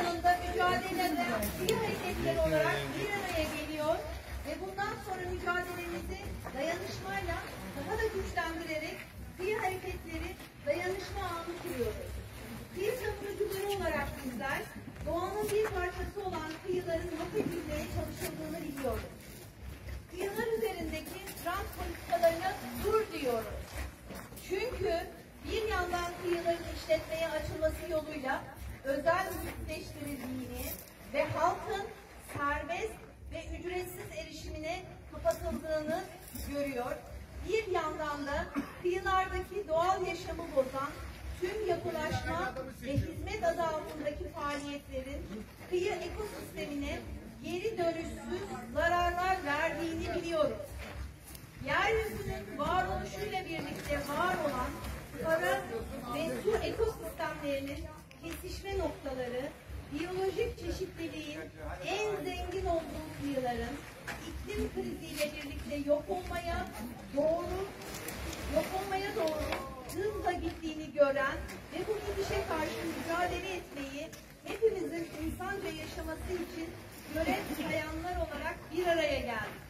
alanında mücadelede kıyı hareketleri olarak bir araya geliyor ve bundan sonra mücadelemizi dayanışmayla daha da güçlendirerek kıyı hareketleri dayanışma ağını kuruyoruz. Kıyı savunucuları olarak bizler doğanın bir parçası olan kıyıların yok edilmeye çalışıldığını biliyoruz. Kıyılar üzerindeki rant politikalarına dur diyoruz. Çünkü bir yandan kıyıların işletmeye açılması yoluyla özel mülkleştirildiğini ve halkın serbest ve ücretsiz erişimine kapatıldığını görüyor. Bir yandan da kıyılardaki doğal yaşamı bozan tüm yapılaşma ve hizmet adı altındaki faaliyetlerin kıyı ekosistemine geri dönüşsüz zararlar verdiğini biliyoruz. Yeryüzünün varoluşuyla birlikte var olan kara ve su ekosistemlerinin kesişme noktaları, biyolojik çeşitliliğin en zengin olduğu kıyıların iklim kriziyle birlikte yok olmaya doğru yok olmaya doğru hızla gittiğini gören ve bu gidişe karşı mücadele etmeyi hepimizin insanca yaşaması için görev sayanlar olarak bir araya geldik.